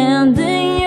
and the